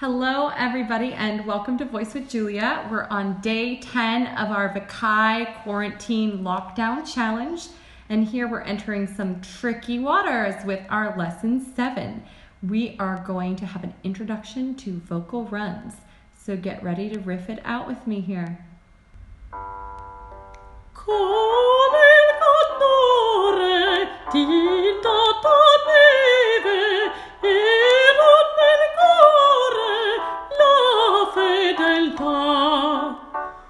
Hello, everybody, and welcome to Voice with Julia. We're on day 10 of our Vaccai quarantine lockdown challenge, and here we're entering some tricky waters with our lesson seven. We are going to have an introduction to vocal runs, so get ready to riff it out with me here. Cool.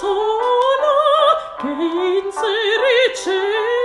sola che in se riceve